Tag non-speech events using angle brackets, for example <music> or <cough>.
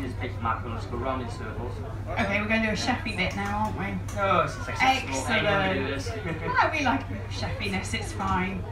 you just pick them up and go round in circles. Okay, we're going to do a chefy bit now, aren't we? Oh, it's just accessible. How hey, do this? <laughs> No, we like a bit of chefiness, it's fine.